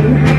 you.